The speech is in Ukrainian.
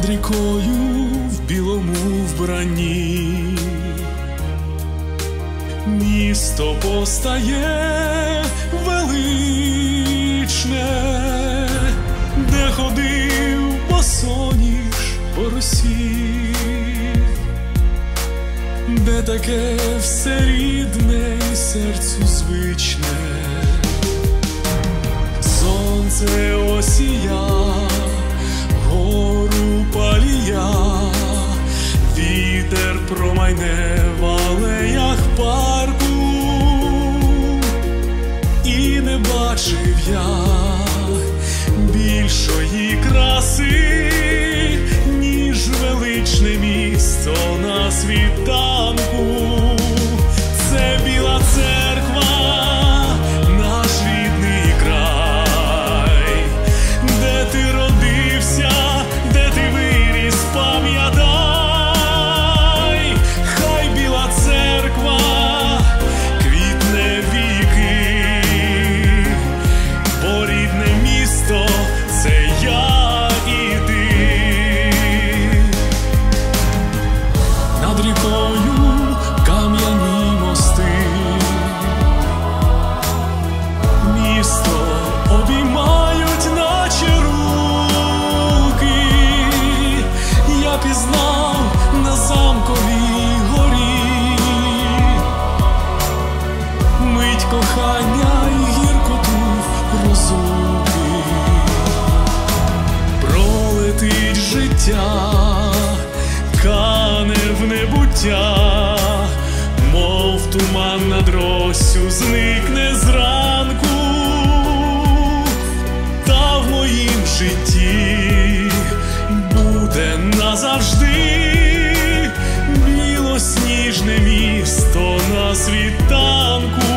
над рікою в білому вбранні. Місто постає величне, де ходив босоніж по росі, де таке все рідне і серцю звичне, сонце промайне в алеях парку, і не бачив я кохання і гіркоту розлуки пролетить життя, кане в небуття, мов туман над росю зникне зранку, та в моїм житті буде назавжди. Білосніжне місто на світанку.